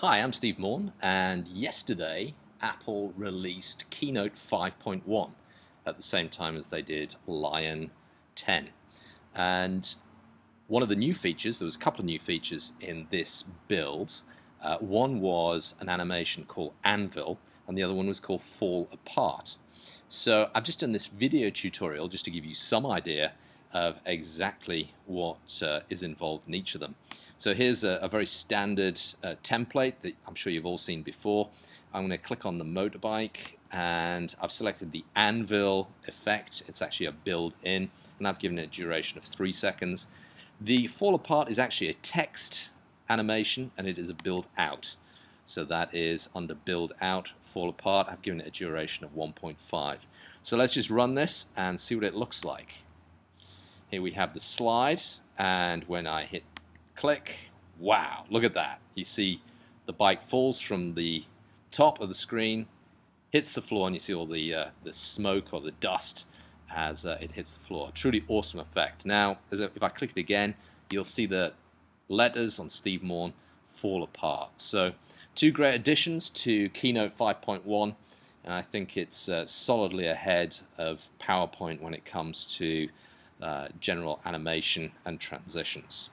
Hi, I'm Steve Maughan, and yesterday Apple released Keynote 5.1 at the same time as they did Lion 10. And one of the new features, there was a couple of new features in this build. Uh, one was an animation called Anvil, and the other one was called Fall Apart. So I've just done this video tutorial just to give you some idea of exactly what uh, is involved in each of them. So here's a, a very standard uh, template that I'm sure you've all seen before. I'm going to click on the motorbike and I've selected the anvil effect. It's actually a build in and I've given it a duration of three seconds. The fall apart is actually a text animation and it is a build out. So that is under build out, fall apart. I've given it a duration of 1.5. So let's just run this and see what it looks like. Here we have the slide, and when I hit click, wow, look at that. You see the bike falls from the top of the screen, hits the floor, and you see all the, uh, the smoke or the dust as uh, it hits the floor. Truly awesome effect. Now, if I click it again, you'll see the letters on Steve Maughan fall apart. So, two great additions to Keynote 5.1, and I think it's uh, solidly ahead of PowerPoint when it comes to uh, general animation and transitions.